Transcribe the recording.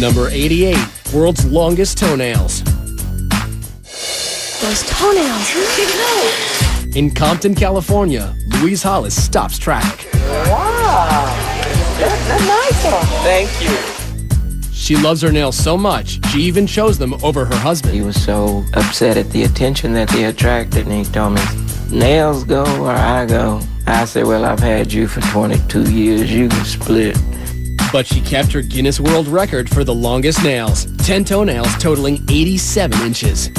Number 88, world's longest toenails. Those toenails. In Compton, California, Louise Hollis stops traffic. Wow. That's a nice one. Thank you. She loves her nails so much, she even chose them over her husband. He was so upset at the attention that they attracted, and he told me, nails go or I go. I said, well, I've had you for 22 years. You can split. But she kept her Guinness World Record for the longest nails 10 toenails totaling 87 inches.